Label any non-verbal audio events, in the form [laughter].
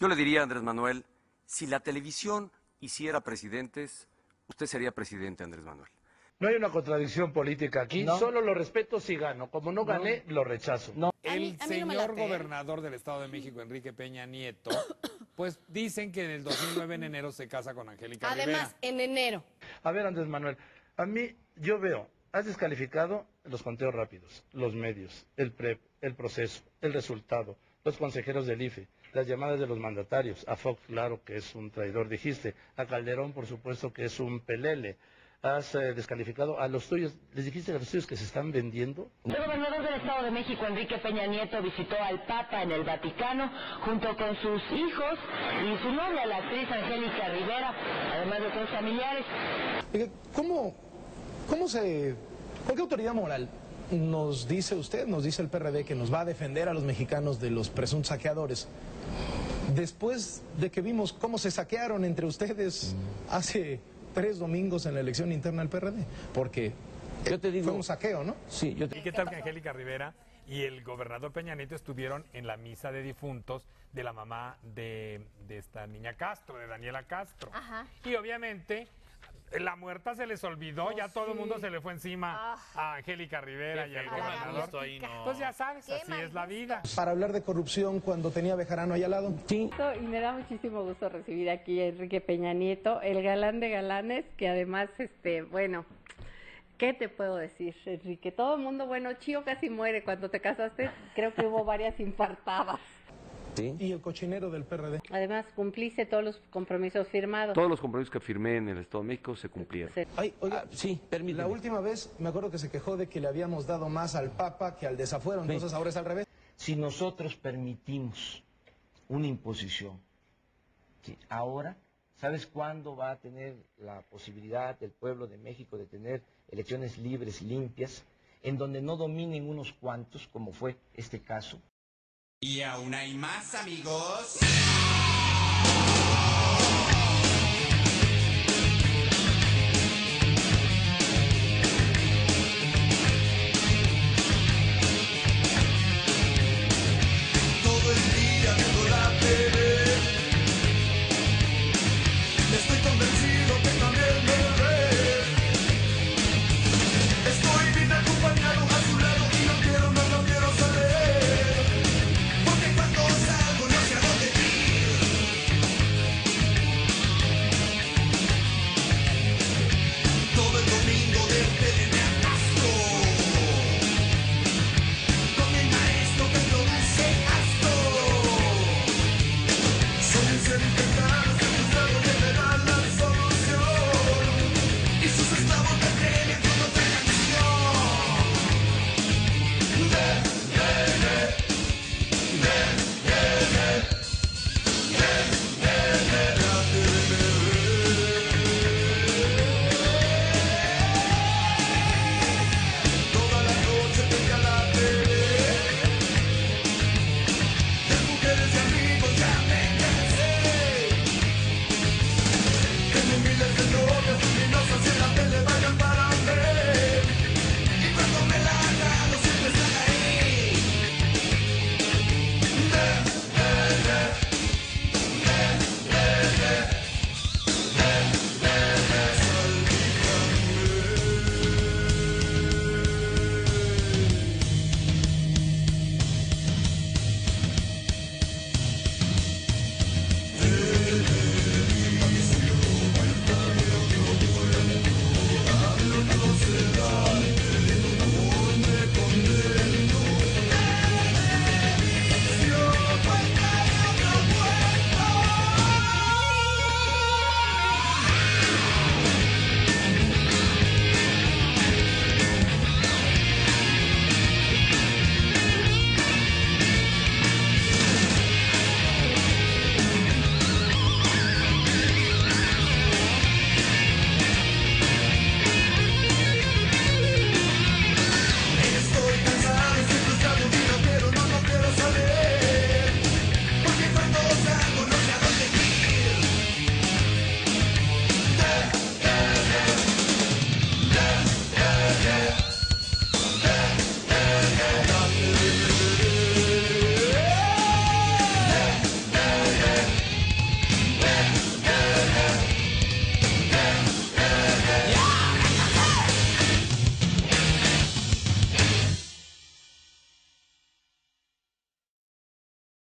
Yo le diría a Andrés Manuel, si la televisión hiciera presidentes, usted sería presidente, Andrés Manuel. No hay una contradicción política aquí, No. solo lo respeto si gano. Como no gané, lo rechazo. No. A mí- El a mí señor ¿eh? gobernador del Estado de México, Enrique Peña Nieto, [coughs] pues dicen que en el 2009 en enero se casa con Angélica Además, en enero. A ver, Andrés Manuel, a mí yo veo, has descalificado los conteos rápidos, los medios, el PREP, el proceso, el resultado, los consejeros del IFE, las llamadas de los mandatarios, a Fox, claro que es un traidor, dijiste, a Calderón, por supuesto que es un pelele. Has eh, descalificado a los tuyos, les dijiste a los tuyos que se están vendiendo. El gobernador del Estado de México, Enrique Peña Nieto, visitó al Papa en el Vaticano junto con sus hijos y su novia, la actriz Angélica Rivera, además de otros familiares. ¿Cómo, cómo se, con qué autoridad moral nos dice usted, nos dice el PRD que nos va a defender a los mexicanos de los presuntos saqueadores? Después de que vimos cómo se saquearon entre ustedes hace tres domingos en la elección interna del PRD, porque Yo te digo- fue un saqueo, ¿no? Sí, yo te- ¿Y qué tal que Angélica Rivera y el gobernador Peña Nieto estuvieron en la misa de difuntos de la mamá de, de esta niña Castro, de Daniela Castro? Ajá. Y obviamente la muerta se les olvidó, ya todo el mundo se le fue encima a Angélica Rivera y al gobernador. ahí, no. Pues ya sabes, Qué así mal es la vida. Para hablar de corrupción cuando tenía Bejarano ahí al lado. sí. Y me da muchísimo gusto recibir aquí a Enrique Peña Nieto, el galán de galanes, que además, este, bueno, ¿qué te puedo decir, Enrique? Todo el mundo, bueno, Chío casi muere cuando te casaste, creo que hubo varias infartadas. Sí. Y el cochinero del PRD. Además, cumpliste todos los compromisos firmados. Todos los compromisos que firmé en el Estado de México se cumplieron. Se- Ay, oiga, Ah, sí, permíteme. la última vez me acuerdo que se quejó de que le habíamos dado más al Papa que al desafuero, entonces ahora es al revés. si nosotros permitimos una imposición, ¿sí? ahora, ¿sabes cuándo va a tener la posibilidad el pueblo de México de tener elecciones libres, limpias, en donde no dominen unos cuantos, como fue este caso? Y aún hay más, amigos.